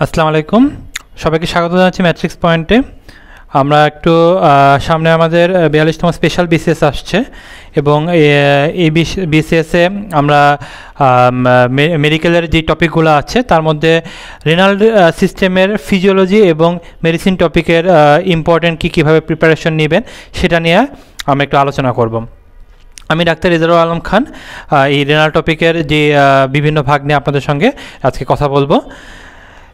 আসসালামু আলাইকুম। সবাইকে স্বাগত জানাচ্ছি ম্যাট্রিক্স পয়েন্টে আমরা একটু সামনে আমাদের বিয়াল্লিশতম স্পেশাল বিসিএস আসছে এবং এই বিসিএসে আমরা মেডিকেলের যে টপিকগুলো আছে, তার মধ্যে রেনাল সিস্টেমের ফিজিওলজি এবং মেডিসিন টপিকের ইম্পর্টেন্ট কী কীভাবে প্রিপারেশন নেবেন, সেটা নিয়ে আমরা একটু আলোচনা করব। আমি ডাক্তার রেজারুল আলম খান এই রেনাল টপিকের যে বিভিন্ন ভাগ নিয়ে আপনাদের সঙ্গে আজকে কথা বলব।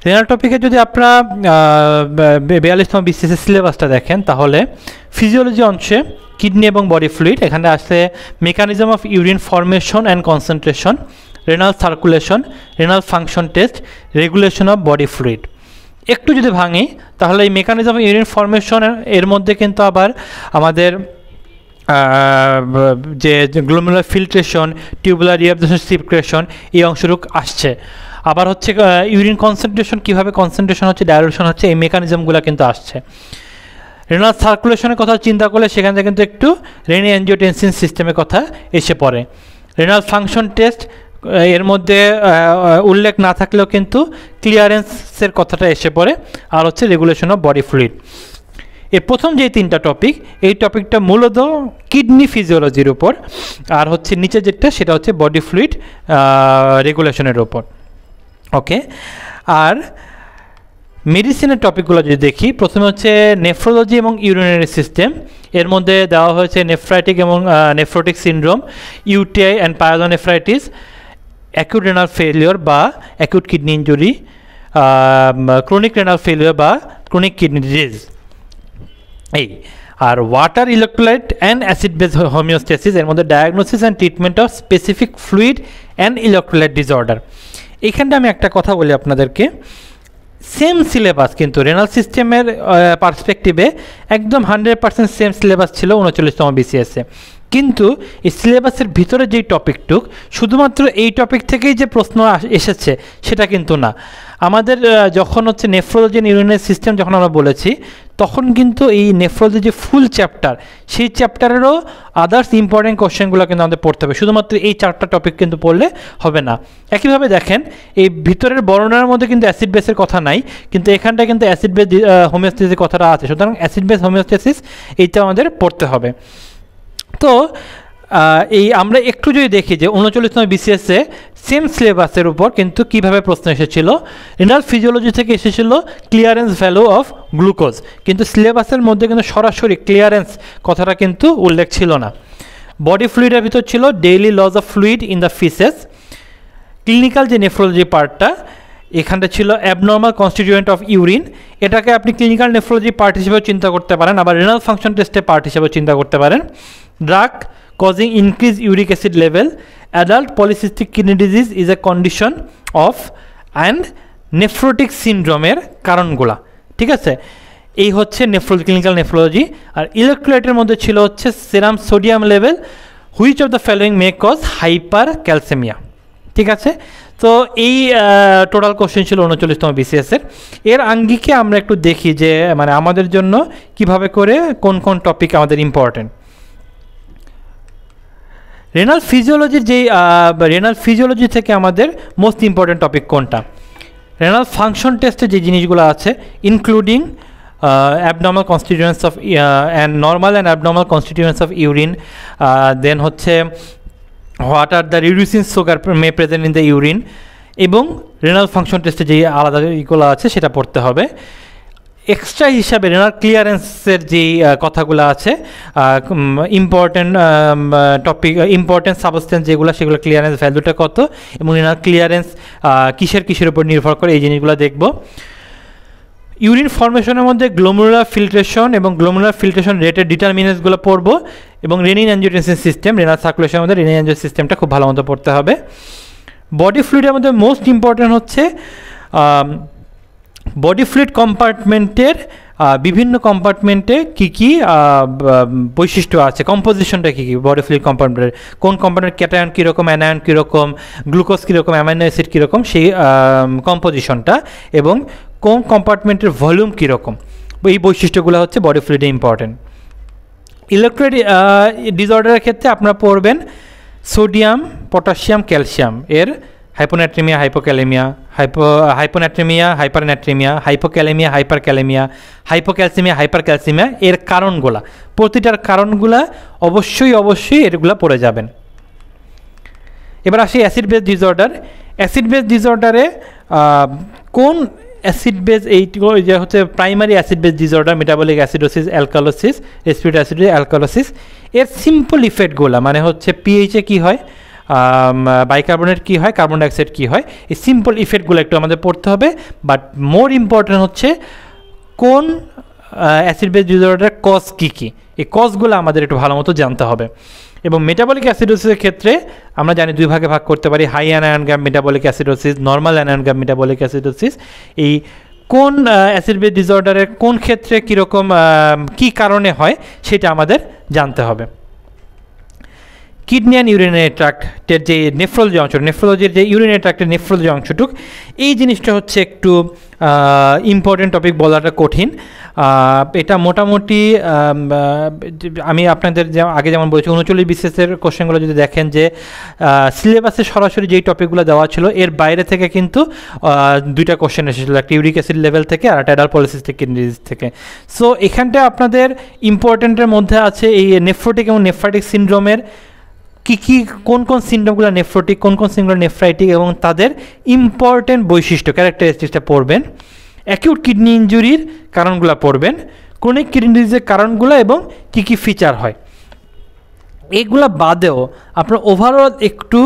রেনাল টপিকে যদি আপনারা বিয়াল্লিশতম বিসিএসের সিলেবাসটা দেখেন, তাহলে ফিজিওলজি অংশে কিডনি এবং বডি ফ্লুইড এখানে আসছে mechanism of urine formation and concentration renal circulation renal function test regulation of body fluid একটু যদি ভাঙি, তাহলে এই মেকানিজম অফ ইউরিন ফর্মেশন এর মধ্যে কিন্তু আবার আমাদের যে গ্লোমুলার ফিল্ট্রেশন টিউবুলার রিয়াবজেশন সিপ্রেশন এই অংশটুক আসছে। আবার হচ্ছে ইউরিন কনসেন্ট্রেশন কীভাবে কনসেন্ট্রেশন হচ্ছে ডাইরেকশন হচ্ছে, এই মেকানিজমগুলো কিন্তু আসছে। রেনাল সার্কুলেশনের কথা চিন্তা করলে সেখান থেকে কিন্তু একটু রেনি অ্যাঞ্জিওটেন্সিন সিস্টেমের কথা এসে পড়ে। রেনাল ফাংশন টেস্ট এর মধ্যে উল্লেখ না থাকলেও কিন্তু ক্লিয়ারেন্সের কথাটা এসে পড়ে, আর হচ্ছে রেগুলেশন অফ বডি ফ্লুইড এর প্রথম যে তিনটা টপিক এই টপিকটা মূলত কিডনি ফিজিওলজির উপর, আর হচ্ছে নিচে যেটা, সেটা হচ্ছে বডি ফ্লুইড রেগুলেশনের উপর। ওকে আর মেডিসিনের টপিকগুলো যদি দেখি, প্রথমে হচ্ছে নেফ্রোলজি এবং ইউরিনারি সিস্টেম এর মধ্যে দেওয়া হয়েছে নেফ্রাইটিক এবং nephrotic syndrome UTI and pyelonephritis acute renal failure বা acute kidney injury chronic renal failure বা ক্রনিক কিডনি ডিজিজ এই, আর water electrolyte and acid base homeostasis এর মধ্যে diagnosis and treatment of specific fluid and electrolyte disorder এখানটা আমি একটা কথা বলি আপনাদেরকে। সেম সিলেবাস কিন্তু রেনাল সিস্টেমের পার্সপেক্টিভে একদম হান্ড্রেড পার্সেন্ট সেম সিলেবাস ছিল উনচল্লিশতম বিসিএসে কিন্তু এই সিলেবাসের ভিতরে যেই টপিকটুক শুধুমাত্র এই টপিক থেকেই যে প্রশ্ন এসেছে, সেটা কিন্তু না। আমাদের যখন হচ্ছে নেফ্রোলজি ইউরিনের সিস্টেম যখন আমরা বলেছি তখন কিন্তু এই নেফ্রোলজি যে ফুল চ্যাপ্টার সেই চ্যাপ্টারেরও আদার্স ইম্পর্টেন্ট কোশ্চেনগুলো কিন্তু আমাদের পড়তে হবে। শুধুমাত্র এই চারটা টপিক কিন্তু পড়লে হবে না। একইভাবে দেখেন, এই ভিতরের বর্ণনার মধ্যে কিন্তু অ্যাসিড বেসের কথা নাই, কিন্তু এখানটা কিন্তু অ্যাসিড বেস হোমিওস্টেসিসের কথাটা আছে। সুতরাং অ্যাসিড বেস হোমিওস্টেসিস এইটা আমাদের পড়তে হবে। তো এই আমরা একটু যদি দেখি যে উনচল্লিশতম বিসিএসে সেম সিলেবাসের উপর কিন্তু কীভাবে প্রশ্ন এসেছিল? রিনাল ফিজিওলজি থেকে এসেছিল ক্লিয়ারেন্স ভ্যালু অফ গ্লুকোজ কিন্তু সিলেবাসের মধ্যে কিন্তু সরাসরি ক্লিয়ারেন্স কথাটা কিন্তু উল্লেখ ছিল না। বডি ফ্লুইডের ভিতর ছিল daily loss of fluid in the faeces clinical যে নেফ্রোলজি পার্টটা এখানটা ছিল অ্যাবনর্মাল কনস্টিটিউয়েন্ট অফ ইউরিন এটাকে আপনি ক্লিনিক্যাল নেফ্রোলজি পার্ট হিসেবেও চিন্তা করতে পারেন, আবার রেনাল ফাংশন টেস্টে পার্ট হিসেবেও চিন্তা করতে পারেন। Drug causing increased uric acid level. Adult polycystic kidney disease is a condition of and nephrotic সিনড্রোমের কারণগুলা। ঠিক আছে? এই হচ্ছে নেফ্রো ক্লিনিক্যাল নেফ্রোলজি আর ইলেকট্রোলাইটের মধ্যে ছিল হচ্ছে serum sodium level which of the following may cause hypercalcaemia ঠিক আছে? তো এই টোটাল কোশ্চেন ছিল উনচল্লিশতম বিসিএসের এর। আঙ্গিকে আমরা একটু দেখি যে মানে আমাদের জন্য কীভাবে করে কোন কোন টপিক আমাদের ইম্পর্টেন্ট রেনাল ফিজিওলজির যেই রেনাল ফিজিওলজি থেকে আমাদের মোস্ট ইম্পর্ট্যান্ট টপিক কোনটা? রেনাল ফাংশন টেস্টে যে জিনিসগুলো আছে including abnormal constituents of and normal and abnormal constituents of urine then হচ্ছে what are the reducing sugar may present in the urine এবং রেনাল ফাংশন টেস্টে যে আলাদা ইগুলো আছে, সেটা পড়তে হবে। এক্সট্রা হিসাবে রেনার ক্লিয়ারেন্সের যেই কথাগুলো আছে ইম্পর্টেন্ট টপিক ইম্পর্টেন্ট সাবস্টেন্স যেগুলো, সেগুলো ক্লিয়ারেন্স ভ্যালুটা কত, এবং রেনার ক্লিয়ারেন্স কিসের কিসের উপর নির্ভর করে এই জিনিসগুলো দেখব। ইউরিন ফর্মেশনের মধ্যে গ্লোমুলার ফিল্ট্রেশন এবং গ্লোমুলার ফিল্ট্রেশন রেটের ডিটারমিনেন্সগুলো পড়ব, এবং রেনিন অ্যাঞ্জিওটেন্সিন সিস্টেম রেনার সার্কুলেশনের মধ্যে রেনিন অ্যাঞ্জিও সিস্টেমটা খুব ভালো মতো পড়তে হবে। বডি ফ্লুইডের মধ্যে মোস্ট ইম্পর্টেন্ট হচ্ছে বডি ফ্লুইড কম্পার্টমেন্টের বিভিন্ন কম্পার্টমেন্টে কী কী বৈশিষ্ট্য আছে? কম্পোজিশনটা কী কী? বডি ফ্লুইড কম্পার্টমেন্টের কোন কম্পার্টমেন্ট ক্যাটায়ন কীরকম অ্যানায়ন কীরকম গ্লুকোজ কীরকম অ্যামাইনো অ্যাসিড কীরকম, সেই কম্পোজিশনটা এবং কোন কম্পার্টমেন্টের ভলিউম কীরকম? এই বৈশিষ্ট্যগুলো হচ্ছে বডি ফ্লুইডে ইম্পর্টেন্ট ইলেকট্রোলাইট ডিসঅর্ডারের ক্ষেত্রে আপনারা পড়বেন সোডিয়াম পটাশিয়াম ক্যালসিয়াম এর hyponatraemia hypokalaemia hypo hyponatraemia hypernatraemia hypokalaemia hyperkalaemia hypocalcaemia hypercalcaemia এর কারণগুলা। প্রতিটার কারণগুলা অবশ্যই অবশ্যই এগুলা পড়ে যাবেন। এবার আসি acid base disorder acid base ডিসঅর্ডারে কোন অ্যাসিড বেস এই যে হচ্ছে primary acid base disorder metabolic acidosis alkalosis respiratory acid alkalosis এর সিম্পল ইফেক্টগুলো মানে হচ্ছে পিএইচে কী হয়? বাইকার্বনেট কী হয়? কার্বন ডাইঅক্সাইড কী হয়? এই সিম্পল ইফেক্টগুলো একটু আমাদের পড়তে হবে বাট মোর ইম্পর্ট্যান্ট হচ্ছে কোন অ্যাসিড বেস ডিসঅর্ডারের কজ কী কী? এই কজগুলো আমাদের একটু ভালো মতো জানতে হবে। এবং মেটাবলিক অ্যাসিডোসিসের ক্ষেত্রে আমরা জানি দুই ভাগে ভাগ করতে পারি high anion gap metabolic acidosis normal anion gap metabolic acidosis এই কোন অ্যাসিড বেস ডিসঅর্ডারের কোন ক্ষেত্রে কীরকম কী কারণে হয়, সেটা আমাদের জানতে হবে। কিডনি অ্যান্ড ইউরিনারি ট্রাক্টের যে নেফ্রোলজি অংশ, নেফ্রোলজির যে ইউরিনারি ট্রাক্টের নেফ্রোলজি অংশটুক, এই জিনিসটা হচ্ছে একটু ইম্পর্টেন্ট টপিক বলাটা কঠিন। এটা মোটামুটি, আমি আপনাদের আগে যেমন বলেছি, উনচল্লিশ বিশেষের কোশ্চেনগুলো যদি দেখেন যে সিলেবাসে সরাসরি যেই টপিকগুলো দেওয়া ছিল, এর বাইরে থেকে কিন্তু দুইটা কোশ্চেন এসেছিল, একটা ইউরিক অ্যাসিড লেভেল থেকে আর একটা অ্যাডাল পলিসিস্টিক কিডনি ডিজিজ থেকে। সো এখানটা আপনাদের ইম্পর্টেন্টের মধ্যে আছে এই নেফ্রোটিক এবং নেফ্রাইটিক সিন্ড্রোমের কী কী, কোন কোন সিন্ড্রোমগুলো নেফ্রোটিক কোন কোন সিন্ড্রোম নেফ্রাইটিক এবং তাদের ইম্পর্টেন্ট বৈশিষ্ট্য ক্যারেক্টারিস্টিক্সটা পড়বেন অ্যাকিউট কিডনি ইঞ্জুরির কারণগুলো পড়বেন ক্রনিক কিডনি ডিজিজের কারণগুলো এবং কী কী ফিচার হয়। এগুলা বাদেও আপনার ওভারঅল একটু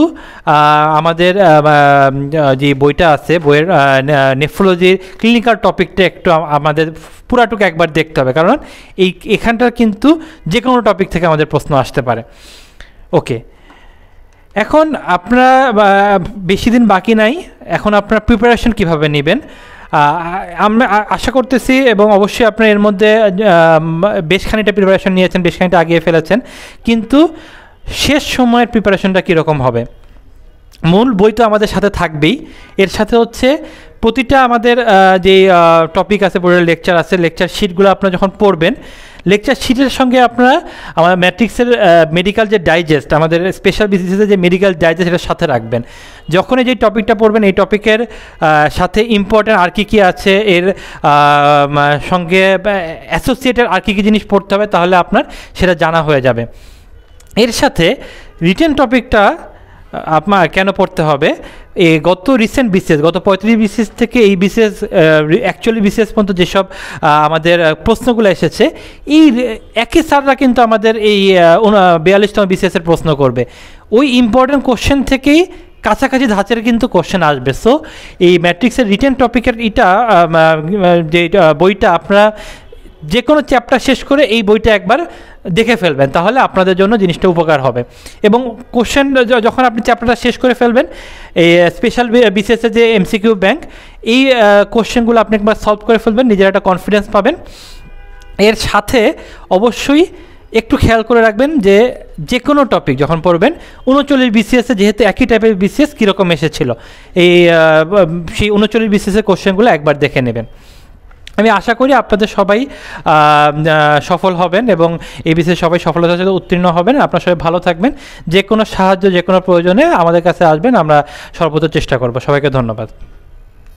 আমাদের যে বইটা আছে, বইয়ের নেফ্রোলজির ক্লিনিক্যাল টপিকটা একটু আমাদের পুরাটুকু একবার দেখতে হবে, কারণ এই, এখানটার কিন্তু যে কোনো টপিক থেকে আমাদের প্রশ্ন আসতে পারে। ওকে এখন আপনারা বেশি দিন বাকি নাই, এখন আপনার প্রিপারেশন কীভাবে নেবেন? আমরা আশা করতেছি এবং অবশ্যই আপনার এর মধ্যে বেশ খানিকটা প্রিপারেশন নিয়েছেন, বেশ খানিকটা আগিয়ে ফেলেছেন, কিন্তু শেষ সময়ের প্রিপারেশনটা কীরকম হবে? মূল বই তো আমাদের সাথে থাকবেই। এর সাথে হচ্ছে প্রতিটা আমাদের যে টপিক আছে বইয়ের লেকচার আছে লেকচার শিটগুলো আপনারা যখন পড়বেন লেকচার শিটের সঙ্গে আপনারা আমার ম্যাট্রিক্সের মেডিকেল যে ডাইজেস্ট আমাদের স্পেশাল বিসিসের যে মেডিকেল ডাইজেস্ট এটার সাথে রাখবেন। যখনই যে টপিকটা পড়বেন, এই টপিকের সাথে ইম্পর্ট্যান্ট আর কী কী আছে, এর সঙ্গে অ্যাসোসিয়েটেড আর কী কী জিনিস পড়তে হবে, তাহলে আপনার সেটা জানা হয়ে যাবে। এর সাথে রিটেন টপিকটা আপনার কেন পড়তে হবে? এ গত রিসেন্ট বিসিএস গত পঁয়ত্রিশ বিসিএস থেকে এই বিসিএস অ্যাকচুয়ালি বিসিএস পর্যন্ত যেসব আমাদের প্রশ্নগুলো এসেছে, এই একই স্যাররা কিন্তু আমাদের এই বিয়াল্লিশতম বিসিএসের প্রশ্ন করবে। ওই ইম্পর্টেন্ট কোশ্চেন থেকেই কাছাকাছি ধাঁচের কিন্তু কোশ্চেন আসবে। সো এই ম্যাট্রিক্সের রিটেন টপিকের এটা যে বইটা আপনারা যে কোনো চ্যাপ্টার শেষ করে এই বইটা একবার দেখে ফেলবেন, তাহলে আপনাদের জন্য জিনিসটা উপকার হবে। এবং কোশ্চেন যখন আপনি চ্যাপ্টারটা শেষ করে ফেলবেন, এই স্পেশাল বিসিএসের যে এমসিকিউ ব্যাংক এই কোশ্চেনগুলো আপনি একবার সলভ করে ফেলবেন, নিজের একটা কনফিডেন্স পাবেন। এর সাথে অবশ্যই একটু খেয়াল করে রাখবেন যে যে কোনো টপিক যখন পড়বেন, উনচল্লিশ বিসিএসে যেহেতু একই টাইপের বিসিএস কীরকম এসেছিল, এই সেই উনচল্লিশ বিসিএসের কোশ্চেনগুলো একবার দেখে নেবেন। আমি আশা করি আপনাদের সবাই সফল হবেন এবং এই বিষয়ে সবাই সফলতার সাথে উত্তীর্ণ হবেন। আপনার সবাই ভালো থাকবেন। যে কোনো সাহায্য যে কোনো প্রয়োজনে আমাদের কাছে আসবেন, আমরা সর্বোচ্চ চেষ্টা করব। সবাইকে ধন্যবাদ।